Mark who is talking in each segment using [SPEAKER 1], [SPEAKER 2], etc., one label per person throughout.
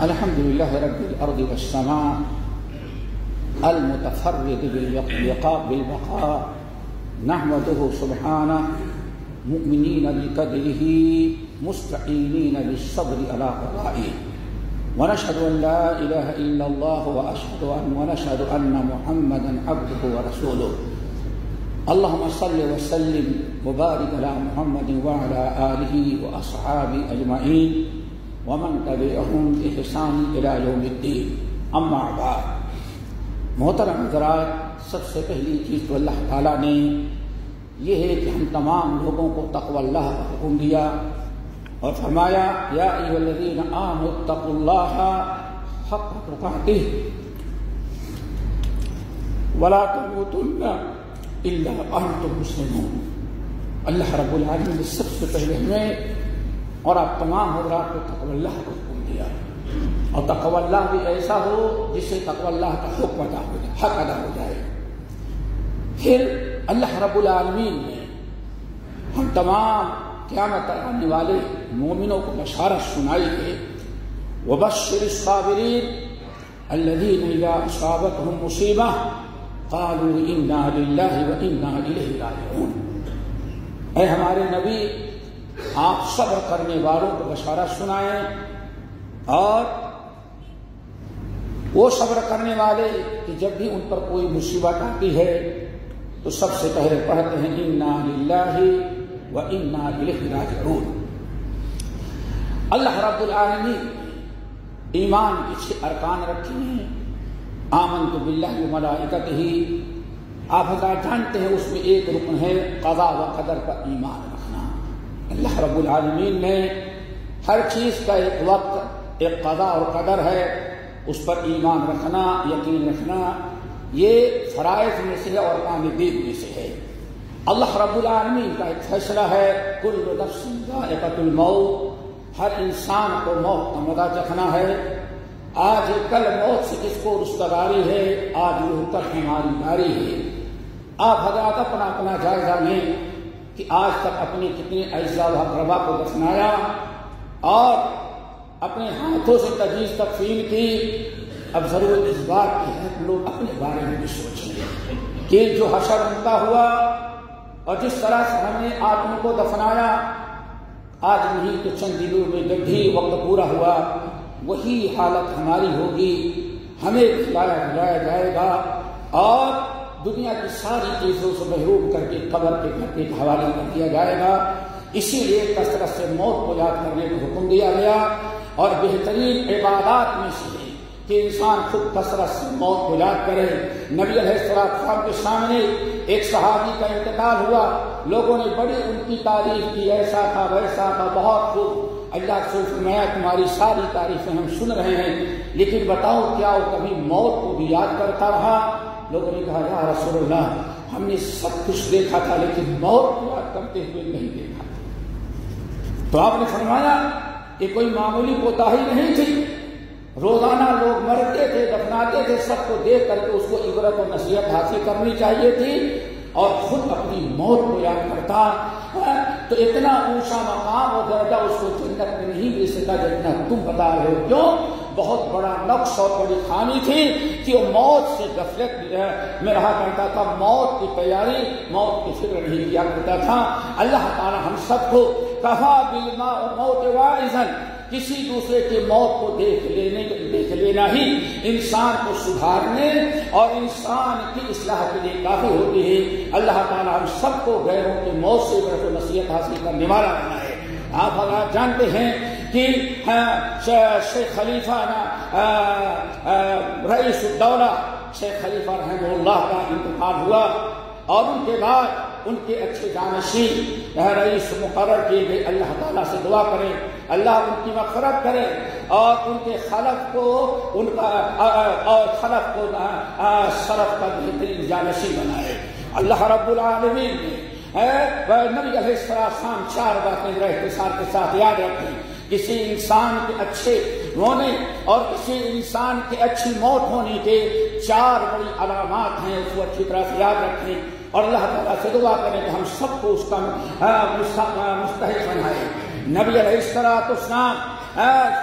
[SPEAKER 1] الحمد لله رب الأرض والسماء المتفرد بالبقاء بالبقاء نحمده سبحانه مؤمنين بقدره مستعينين بالصبر على قضائه ونشهد أن لا إله إلا الله وأشهد أن ونشهد أن محمدا عبده ورسوله. اللهم صل وسلم وبارك على محمد وعلى آله وأصحابه أجمعين. ومن تبعهم بإحسان إلى يوم الدين. أما بعد، محترم حضرات سب سے پہلی چیز تو اللہ تعالیٰ نے یہ ہے کہ ہم تمام لوگوں کو تقوی اللہ کا حکم دیا اور فرمایا، یا الذین آمنوا اتقوا اللہ حق تقاته. ولا تموتن الا وانتم مسلمون. اللہ رب العالمین نے سب سے پہلے ہمیں اور آپ تمام حضرات کو تقوی اللہ کو حکم دیا۔ اور تقوی اللہ بھی ایسا ہو جس سے تقوی اللہ کا حکم ادا ہو جائے، حق ادا ہو جائے۔ پھر اللہ رب العالمین نے ہم تمام قیامت آنے والے مومنوں کو بشارت سنائی ہے۔ وبشر الصابرین الذين اذا اصابتهم مصیبہ قالوا انا لله وانا الیہ راجعون۔ اے ہمارے نبی آپ صبر کرنے والوں کو بشارت سنائیں اور وہ صبر کرنے والے کہ جب بھی ان پر کوئی مصیبت آتی ہے تو سب سے پہلے پڑھتے ہیں، انا للہ و انا الیہ راجعون اللہ رب العالمین ایمان کی چھ ارکان رکھے ہیں۔ آمن تو بلّہ ملائکت ہی آپ حضرات جانتے ہیں، اس میں ایک رکن ہے قضا و قدر کا ایمان۔ رب العالمین نے ہر چیز کا ایک وقت، ایک قضا اور قدر ہے، اس پر ایمان رکھنا، یقین رکھنا، یہ فرائض میں سے ہے اور کام دین میں سے ہے۔ اللہ رب العالمین کا ایک فیصلہ ہے، کل نفس ذائقۃ الموت، ہر انسان کو موت کا مزہ چکھنا ہے۔ آج کل موت سے کس کو رشتہ ہے؟ آج وہ کل ہماری باری ہے۔ آپ حضرات اپنا اپنا جائزہ لیں۔ کہ آج تک اپنی کتنے اجزاء و اقربا کو دفنایا اور اپنے ہاتھوں سے تجویز تقسیم کی، اب ضرور اس بات کی ہے کہ لوگ اپنے بارے میں بھی سوچیں کہ جو حشر انتا ہوا اور جس طرح سے ہم نے آدمی کو دفنایا، آج نہیں تو چند دنوں میں جب بھی وقت پورا ہوا، وہی حالت ہماری ہوگی، ہمیں کھلایا کھلایا جائے گا اور دنیا کی ساری چیزوں سے محروم کر کے قبر کے گھر کے حوالے کر دیا جائے گا۔ اسی لیے کثرت سے موت کو یاد کرنے کا حکم دیا گیا۔ اور بہترین عبادات میں سے کہ انسان خود کثرت سے موت کو یاد کرے۔ نبی علیہ السلام کے سامنے ایک صحابی کا انتقال ہوا۔ لوگوں نے بڑی ان کی تعریف کی، ایسا تھا، ویسا تھا، بہت خوب۔ اللہ سے میں تمہاری ساری تعریفیں ہم سن رہے ہیں، لیکن بتاؤ کیا وہ کبھی موت کو بھی یاد کرتا رہا؟ لوگوں نے کہا، یا رسول اللہ، ہم نے سب کچھ دیکھا تھا لیکن موت کو یاد کرتے ہوئے نہیں دیکھا تو آپ نے فرمایا کہ کوئی معمولی کوتا ہی نہیں تھی۔ روزانہ لوگ مرتے تھے، دفناتے تھے، سب کو دیکھ کر کے اس کو عبرت و نصیحت حاصل کرنی چاہیے تھی اور خود اپنی موت کو یاد کرتا۔ ہاں، تو اتنا اونچا مقام اور درجہ اس کو جنت میں نہیں مل سکا جتنا تم بتا رہے ہو۔ کیوں؟ بہت بڑا نقص اور بڑی خامی تھی کہ وہ موت سے غفلت میں رہا کرتا تھا، موت کی تیاری، موت کی فکر نہیں کیا کرتا تھا۔ اللہ تعالی ہم سب کو کہا بیما موت واعظن کسی دوسرے کی موت کو دیکھ لینے دیکھ لینا ہی۔ انسان کو سدھارنے اور انسان کی اصلاح کے لیے کافی ہوتی ہے۔ اللہ تعالیٰ ہم سب کو غیروں کی موت سے برف نصیحت حاصل کرنے والا بنا ہے آپ اگر جانتے ہیں کہ شیخ خلیفہ رئیس الدولہ شیخ خلیفہ رحمہ اللہ کا انتقال ہوا اور ان کے بعد ان کے اچھے جانشین رئیس مقرر کیے گئے اللہ تعالیٰ سے دعا کریں، اللہ ان کی مغفرت کرے، اور ان کے خلف کو، ان کا اور خلف کو سرف کا بہترین جانشین بنائے۔ اللہ رب العالمین نے نبی علیہ السلام چار باتیں اختصار کے ساتھ یاد رکھیں۔ کسی انسان کے اچھے ہونے اور کسی انسان کے اچھی موت ہونے کے چار بڑی علامات ہیں، اس کو اچھی طرح سے یاد رکھیں اور اللہ تعالیٰ سے دعا کریں کہ ہم سب کو اس کا مستحق بنائے۔ نبی علیہ السلاط اسلام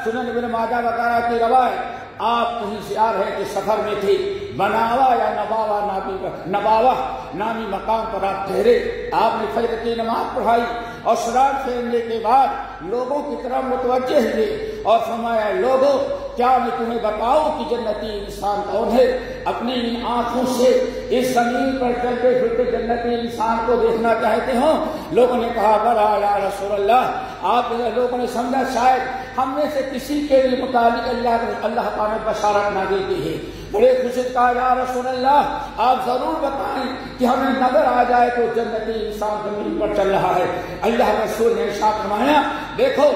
[SPEAKER 1] سنن بن ماجہ وغیرہ کی روایت، آپ کہیں سے آ رہے تھے سفر میں تھے، بناوا یا نباوا، نامی نباوا، نامی مقام پر آپ ٹھہرے۔ آپ نے فجر کی نماز پڑھائی اور شراب پھیرنے کے بعد لوگوں کی طرف متوجہ ہوئے اور فرمایا، لوگوں، کیا میں تمہیں بتاؤں کہ جنتی انسان کون ہے؟ اپنی ان آنکھوں سے اس زمین پر چلتے پھرتے جنتی انسان کو دیکھنا چاہتے ہوں لوگوں نے کہا بڑا یا رسول اللہ، آپ لوگوں نے سمجھا شاید ہم میں سے کسی کے بھی متعلق اللہ اللہ تعالیٰ بشارت نہ دیتی ہے۔ بڑے خوشی کہا یا رسول اللہ، آپ ضرور بتائیں کہ ہمیں نظر آ جائے تو جنتی انسان زمین پر چل رہا ہے۔ اللہ رسول نے ساتھ فرمایا، دیکھو،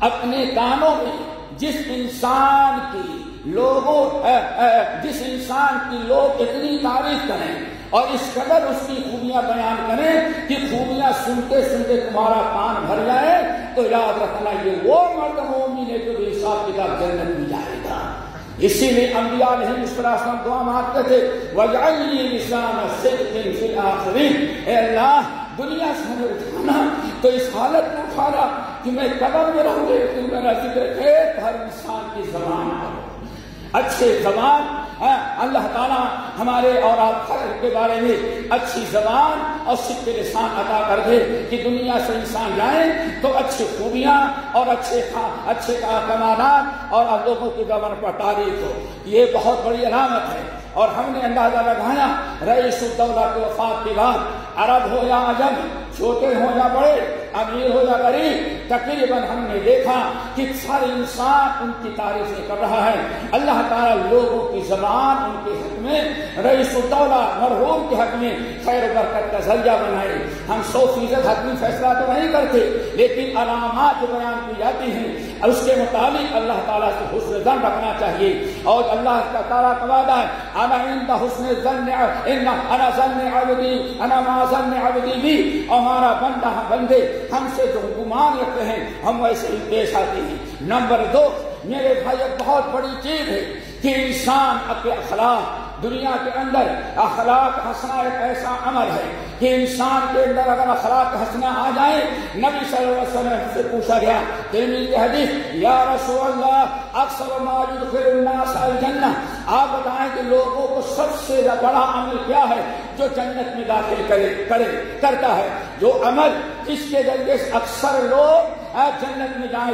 [SPEAKER 1] اپنے کانوں میں جس انسان کی لوگوں جس انسان کی لوگ اتنی تعریف کریں اور اس قدر اس کی خوبیاں بیان کریں کہ خوبیاں سنتے سنتے تمہارا کان بھر جائے، تو یاد رکھنا یہ وہ مرد مومن ہے جو حساب کتاب جنت میں جائے گا۔ اسی لیے انبیاء نہیں اس طرح دعا مانگتے تھے وجعلنی لسان صدق فی الاخرین اے اللہ، دنیا سے ہمیں اٹھانا، تو اس حالت میں اٹھانا کہ میں قدم میں رہوں گے تو میرا ذکر ہے ہر انسان کی زبان اچھے زبان اللہ تعالیٰ ہمارے اور آپ کے بارے میں اچھی زبان اور سکھ لسان عطا کر دے کہ دنیا سے انسان جائے تو اچھی خوبیاں اور اچھے اچھے کمالات اور لوگوں کی زبان پر تاریخ ہو۔ یہ بہت بڑی علامت ہے۔ اور ہم نے اندازہ لگایا، رئیس الدولہ کے وفات کے بعد عرب ہو یا عجم چھوٹے ہو یا بڑے، امیر ہو یا غریب تقریباً ہم نے دیکھا کہ سارے انسان ان کی تعریفیں کر رہا ہے۔ اللہ تعالیٰ لوگوں کی زبان ان کے حق میں، رئیس الدولہ مرحوم کے حق میں خیر برکت کا ذریعہ بنائے۔ ہم سو فیصد حق میں فیصلہ تو نہیں کرتے، لیکن علامات بیان کی جاتی ہیں، اس کے مطابق اللہ تعالیٰ سے حسن زن رکھنا چاہیے۔ اور اللہ کا تعالیٰ کا وعدہ ہے، انا عند حسن زن انا زن عبدی، انا ما زن عبدی بھی۔ ہمارا بندہ ہاں بندے، ہم سے جو گمان رکھتے ہیں، ہم ویسے ہی پیش آتے ہیں۔ نمبر دو، میرے بھائی، ایک بہت بڑی چیز ہے کہ انسان اپنے اخلاق دنیا کے اندر اخلاق ہنسنا ایک ایسا عمل ہے کہ انسان کے اندر اگر اخلاق ہنسنا آ جائے، نبی صلی اللہ علیہ وسلم سے پوچھا گیا تیمی حدیث، یا رسول اللہ، اکثر ماجد خیر الناس الجنہ آپ بتائیں کہ لوگوں کو سب سے بڑا عمل کیا ہے جو جنت میں داخل کرے کرے، کرتا ہے۔ جو عمل جس کے ذریعے اکثر لوگ جنت میں جائیں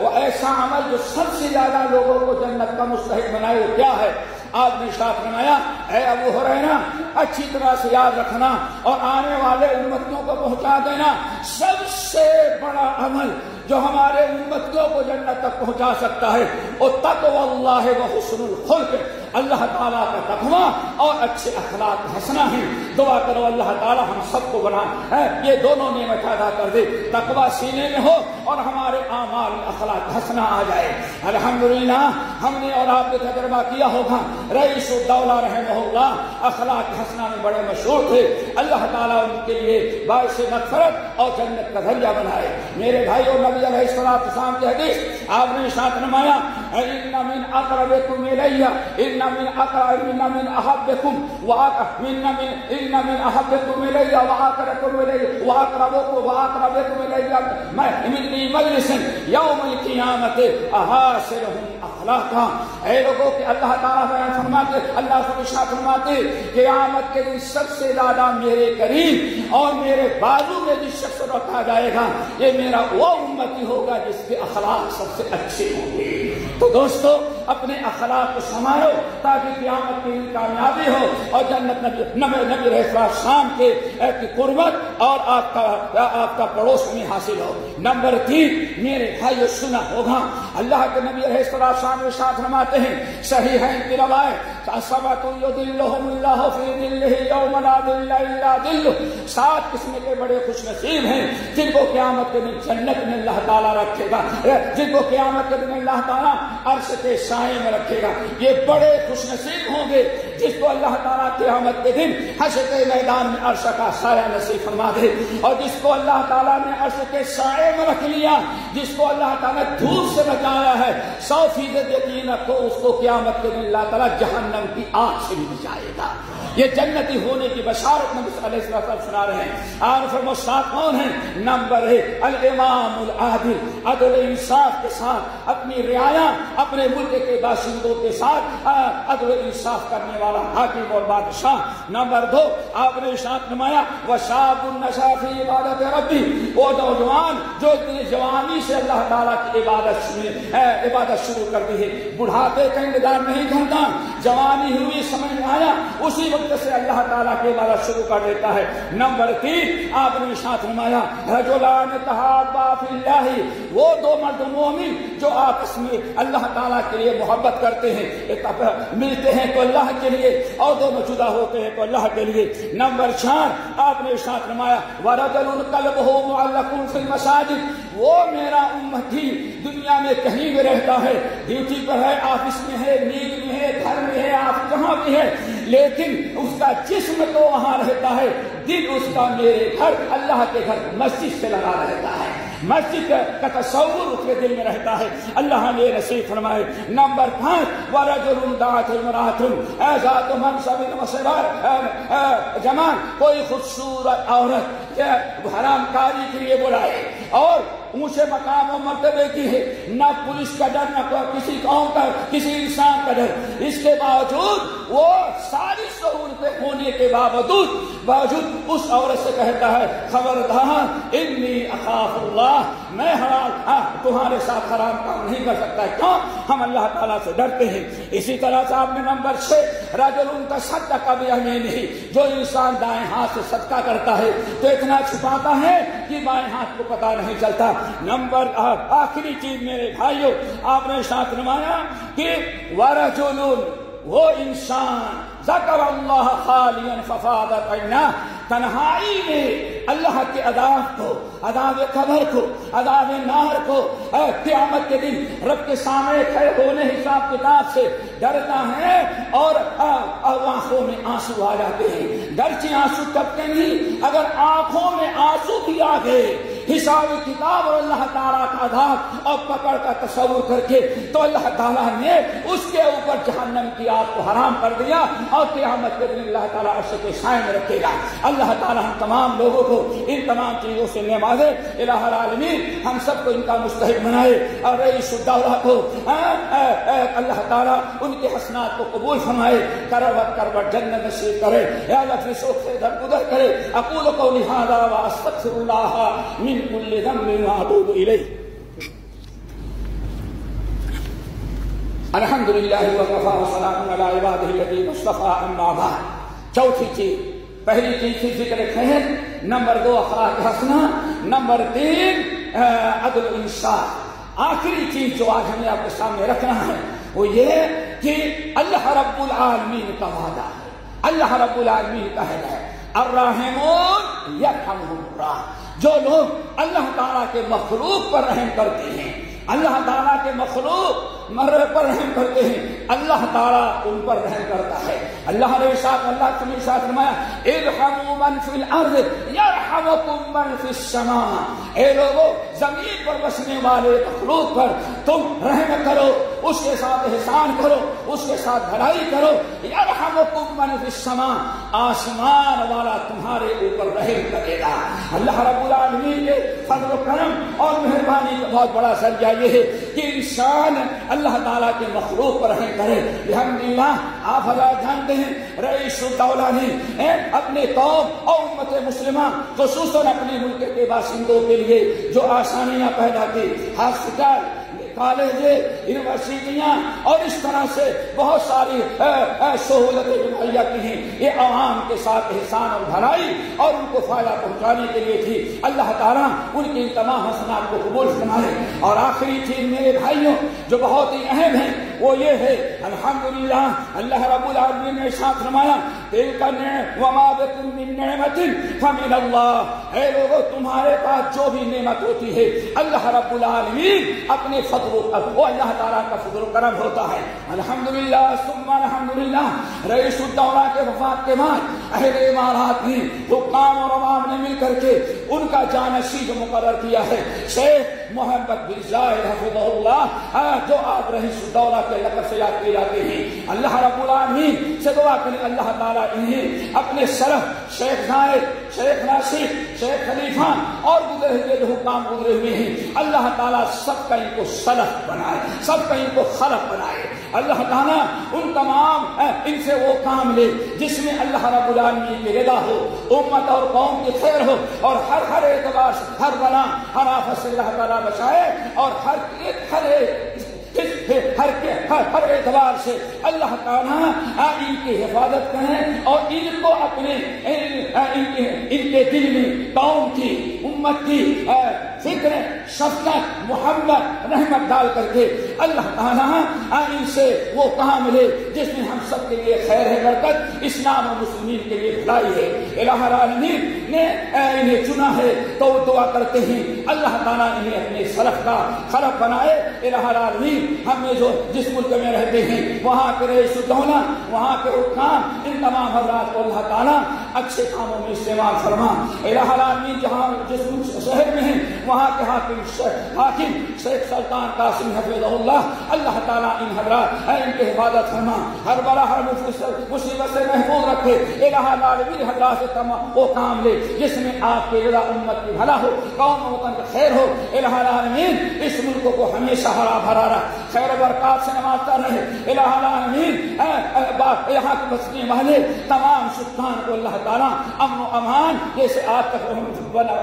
[SPEAKER 1] وہ ایسا عمل جو سب سے زیادہ لوگوں کو جنت کا مستحق بنائے، وہ کیا ہے؟ آپ نے ساتھ بنایا، اے ابو ہو رہنا اچھی طرح سے یاد رکھنا اور آنے والے امتوں کو پہنچا دینا۔ سب سے بڑا عمل جو ہمارے امتوں کو جنت تک پہنچا سکتا ہے، وہ تک اللہ و حسن الخلق اللہ تعالیٰ کا تقوا اور اچھے اخلاق ہنسنا ہے دعا کرو اللہ تعالیٰ ہم سب کو بنا۔ ہے یہ دونوں نعمت ادا کر دے۔ تقوا سینے میں ہو اور ہمارے اعمال اخلاق ہنسنا آ جائے۔ الحمدللہ، ہم نے اور آپ نے تجربہ کیا ہوگا۔ رئیس الدولہ رحمہ اللہ اخلاق ہنسنا میں بڑے مشہور تھے۔ اللہ تعالیٰ ان کے لیے باعث نفرت اور جنت کا ذریعہ بنائے۔ میرے بھائی اور نبی علیہ السلام کی حدیث، آپ نے ساتھ نمایا ان من اقربكم الي ان من اقرب، ان من احبكم ومن من، ان من احبكم الي واقربكم الي واقربكم واقربكم الي من مجلس يوم القيامه احاسرهم اخلاقا. اے لوگوں کہ اللہ تعالیٰ بیان فرماتے، اللہ سے ارشاد فرماتے، قیامت کے دن سب سے زیادہ میرے قریب اور میرے بازو میں جس شخص رکھا جائے گا، یہ میرا وہ امتی ہوگا جس کے اخلاق سب سے اچھے ہوں گے۔ تو دوستو، اپنے اخلاق کو سنبھالو تاکہ قیامت کی کامیابی ہو اور جنت نبی نبی نبی رہا شام کے قربت اور آپ کا آپ کا پڑوس میں حاصل ہو۔ نمبر تین، میرے بھائی سنا ہوگا۔ اللہ کے نبی رہ شام ساتھ رماتے ہیں، صحیح ہے ان کی روایت اللہ فی دلہ یوم لا دل الا دل سات قسم کے بڑے خوش نصیب ہیں، جن کو قیامت کے دن جنت میں اللہ تعالیٰ رکھے گا۔ جن کو قیامت کے دن اللہ تعالیٰ عرش کے سائے میں رکھے گا۔ یہ بڑے خوش نصیب ہوں گے۔ جس کو اللہ تعالیٰ قیامت کے دن حشر کے میدان میں عرش کا سایہ نصیب فرما دے اور جس کو اللہ تعالیٰ نے عرش کے سائے میں رکھ لیا، جس کو اللہ تعالیٰ نے دھوپ سے بچایا ہے، سو فیصد یقین رکھو، اس کو قیامت کے دن اللہ تعالیٰ جہنم کی آگ سے بھی بچائے گا۔ یہ جنتی ہونے کی بشارت نبی صلی اللہ علیہ السلام سنا رہے ہیں۔ اور فرمو ساتھ کون ہیں؟ نمبر ایک، الامام العادل، عدل انصاف کے ساتھ اپنی رعایا، اپنے ملک کے باشندوں کے ساتھ عدل انصاف کرنے والا حاکم اور بادشاہ۔ نمبر دو، آپ نے شاپ نمایا وہ شاب النشافی عبادت ربی وہ نوجوان جو اتنی جوانی سے اللہ تعالیٰ کی عبادت میں عبادت شروع کر دی ہے۔ بڑھاپے کا انتظار نہیں کرتا۔ جوانی ہوئی، سمجھ میں آیا، اسی وقت سے اللہ تعالیٰ کی عبادت شروع کر دیتا ہے۔ نمبر تین، آپ نے ساتھ نمایا رجلان تحابا فی اللہ، وہ دو مرد مومن جو آپس میں اللہ تعالیٰ کے لیے محبت کرتے ہیں ملتے ہیں تو اللہ کے لیے، اور دونوں جدا ہوتے ہیں تو اللہ کے لیے۔ نمبر چار، آپ نے ساتھ نمایا ورجل قلب ہو معلق فی المساجد، وہ میرا امتی دنیا میں کہیں بھی رہتا ہے۔ ڈیوٹی پر ہے، آفس میں ہے، نیند میں ہے، گھر میں ہے، آپ جہاں بھی ہے لیکن اس کا جسم تو وہاں رہتا ہے، دل اس کا میرے گھر، اللہ کے گھر مسجد سے لگا رہتا ہے۔ مسجد کا تصور اس کے دل میں رہتا ہے۔ اللہ نے نصیب فرمائے، نمبر پانچ، ورجل دعت المرات ایزات منصب وسبار جمان کوئی خوبصورت عورت حرام کاری کے لیے بلائے۔ اور اونچے مقام و مرتبے کی ہے۔ نہ پولیس کا ڈر، نہ کسی قوم کا، کسی انسان کا ڈر۔ اس کے باوجود وہ ساری سہولتیں ہونے کے باوجود باوجود اس عورت سے کہتا ہے، خبردار، انی اخاف اللہ۔ میں ہاں تمہارے ساتھ خراب کام نہیں کر سکتا۔ کیوں؟ ہم اللہ تعالیٰ سے ڈرتے ہیں۔ اسی طرح سے آپ نے نمبر چھ راجل ان کا صدقہ کا بھی ہمیں نہیں جو انسان دائیں ہاتھ سے صدقہ کرتا ہے، تو اتنا چھپاتا ہے کہ بائیں ہاتھ کو پتا نہیں چلتا۔ نمبر آخری چیز میرے بھائیوں، آپ نے ساتھ نمایا کہ وارہ وہ انسان، ذکر اللہ خالین ففادت عینا تنہائی میں اللہ کے عذاب کو، عذاب قبر کو، عذاب نار کو قیامت کے دن رب کے سامنے کھڑے ہونے حساب کتاب سے ڈرتا ہے اور آنکھوں میں آنسو آ جاتے ہیں۔ گرچہ آنسو کب کے نہیں؟ اگر آنکھوں میں آنسو بھی آ گئے حساب کتاب اور اللہ تعالیٰ کا عذاب اور پکڑ کا تصور کر کے تو اللہ تعالیٰ نے اس کے اوپر جہنم کی آگ کو حرام کر دیا اور قیامت کے دن اللہ تعالیٰ عرش کے سائے میں رکھے گا۔ اللہ تعالیٰ ہم تمام لوگوں کو ان تمام چیزوں سے نمازے الہ العالمین، ہم سب کو ان کا مستحق بنائے۔ اور رئیس الدولہ کو اللہ تعالیٰ ان کے حسنات کو قبول فرمائے۔ کروٹ کروٹ جنت نصیب کرے۔ یا اللہ کی شوق سے در گزر کرے۔ اقول کو لہذا واستغفر اللہ من من كل ذنب واتوب الیہ الحمد للہ وقفا وسلام علی عباده الذین اصطفى اما بعد. چوتھی چیز. پہلی چیز تھی ذکر خیر نمبر دو، اخلاق حسنا نمبر تین عدل انصاف. آخری چیز جو آج ہمیں آپ کے سامنے رکھنا ہے، وہ یہ کہ اللہ رب العالمین کا وعدہ ہے. اللہ رب العالمین کا ہے. الرحمون یرحمہم الرحم جو لوگ اللہ تعالیٰ کے مخلوق پر رحم کرتے ہیں، اللہ تعالیٰ کے مخلوق مرے پر رحم کرتے ہیں، اللہ تعالیٰ ان پر رحم کرتا ہے۔ اللہ نے ساتھ اللہ تمہیں ساتھ فرمایا، ارحموا من فی الارض، یرحمکم من فی السماء۔ اے لوگو، زمین پر بسنے والے مخلوق پر تم رحم کرو، اس کے ساتھ احسان کرو، اس کے ساتھ بھلائی کرو۔ یرحمکم من فی السماء، آسمان والا تمہارے اوپر رحم کرے گا۔ اللہ رب العالمین کے فضل و کرم اور مہربانی کا بہت بڑا سرجا یہ ہے کہ انسان اللہ تعالیٰ کے مخلوق پر رحم کرے۔ الحمدللہ آپ حضرات جانتے ہیں، رئیس الدولہ نے اپنے قوم اور امت مسلمہ، خصوصاً اپنے ملک کے باشندوں کے لیے جو آسانیاں پیدا کی۔ ہاسپٹل کالج، یونیورسٹیاں، اور اس طرح سے بہت ساری سہولتیں مہیا کی ہیں۔ یہ عوام کے ساتھ احسان اور بھلائی اور ان کو فائدہ پہنچانے کے لیے تھی۔ اللہ تعالیٰ ان کی تمام حسنات کو قبول فرمائے اور آخری چیز میرے بھائیوں، جو بہت ہی اہم ہے، وہ یہ ہے، الحمدللہ، اللہ رب العالمین نے ساتھ فرمایا دل کا من نعمت فمن اللہ۔ اے لوگوں تمہارے پاس جو بھی نعمت ہوتی ہے، اللہ رب العالمین اپنے فضل فضل وہ اللہ تعالیٰ کا فضل و کرم ہوتا ہے۔ الحمدللہ، ثم الحمدللہ، رئیس الدورہ کے وفات کے بعد اہل امارات نے حکام اور عوام نے مل کر کے ان کا جانشی جو مقرر کیا ہے۔ شیخ محمد بن زائد حفظ اللہ ہاں، جو آپ رئیس الدولہ کے لقب سے یاد کیے جاتے ہیں۔ اللہ رب العالمین سے دعا کریں اللہ تعالیٰ انہیں اپنے سرف شیخ نائب شیخ ناصر، شیخ خلیفہ اور گزرے ہوئے جو حکام گزرے ہوئے ہیں، اللہ تعالیٰ سب کا ان کو سلف بنائے، سب کا ان کو خلف بنائے۔ اللہ تعالیٰ ان تمام ان سے وہ کام لے جس میں اللہ رب العالمین کی رضا ہو، امت اور قوم کی خیر ہو، اور ہر ہر اعتبار سے، ہر بنا، ہر آفت سے اللہ تعالیٰ بچائے، اور ہر ایک ہر ایک ہر ہر اعتبار سے اللہ تعالیٰ ان کی حفاظت کریں، اور ان کو اپنے ان کے دل میں، قوم کی، امت کی فکر شفقت، محبت، رحمت ڈال کر کے اللہ تعالیٰ ان سے وہ کہاں ملے جس میں ہم سب کے لیے خیر ہے برکت، اسلام اور مسلمین کے لیے بھلائی ہے۔ الہ العالمین، نے انہیں چنا ہے، تو وہ دعا کرتے ہیں۔ اللہ تعالیٰ انہیں اپنے سلف کا خلف بنائے۔ الہ العالمین، ہم جو جس ملک میں رہتے ہیں، وہاں کے رئیس الدولہ، وہاں کے حکام ان تمام حضرات کو اللہ تعالیٰ اچھے کاموں میں استعمال فرما۔ الہ العالمین، جہاں جس شہر میں ہیں، وہاں کے حاکم حاکم، شیخ سلطان قاسم حفظ اللہ اللہ تعالیٰ ان حضرات ہے ان کی حفاظت فرما، ہر بڑا ہر مصیبت سے محفوظ رکھے، الہ العالمین حضرات سے تمام، وہ کام لے، جس میں آپ کے رضا امت کی بھلا ہو، قوم وطن کا خیر ہو، الہ العالمین، اس ملک کو ہمیشہ ہرا بھرا رہا خیر و برکات سے نمازتا رہے، الہ العالمین یہاں کے بسنے والے، تمام سلطان کو اللہ تعالیٰ، امن و امان، جیسے آج تک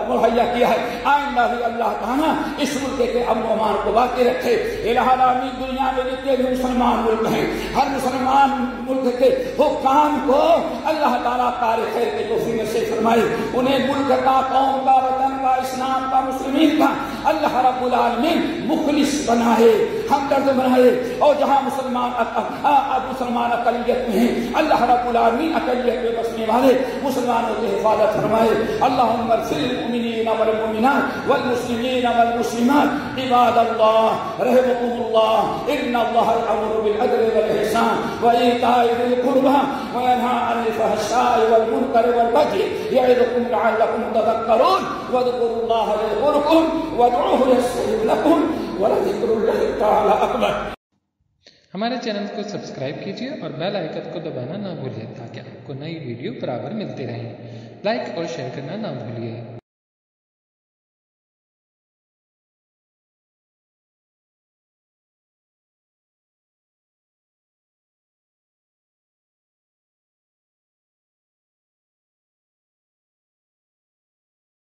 [SPEAKER 1] مہیا کیا ہے، آئندہ بھی اللہ تعالیٰ اس ملک کے امن و امان کو باقی رکھے۔ الہ العالمین دنیا میں جتنے بھی مسلمان ملک ہیں، ہر مسلمان ملک کے حکام کو اللہ تعالیٰ تاریخ خیر کے توفی میں سے فرمائے انہیں ملک کا، قوم کا، وطن کا، اسلام کا، مسلمین کا اللہ رب العالمین مخلص بنائے، ہمدرد بنائے۔ اور جہاں مسلمان ہاں، مسلمان اقلیت میں ہیں، اللہ رب العالمین اقلیت میں بسنے والے مسلمانوں کی حفاظت فرمائے۔ اللہم اغفر للمؤمنین والمؤمنات والمسلمین والمسلمات۔ عباد اللہ رحمكم اللہ، ان اللہ یامر بالعدل والاحسان وایتاء ذی القربى۔ وینهى عن الفحشاء والمنکر والبغي یعظکم لعلکم تذکرون واذکروا اللہ یذکرکم وادعوه يستجب لكم ولذكر الله تعالى اکبر
[SPEAKER 2] ہمارے چینل کو سبسکرائب کیجیے اور بیل آئکن کو دبانا نہ بھولیے تاکہ آپ کو نئی ویڈیو برابر ملتے رہیں لائک اور شیئر کرنا نہ بھولیے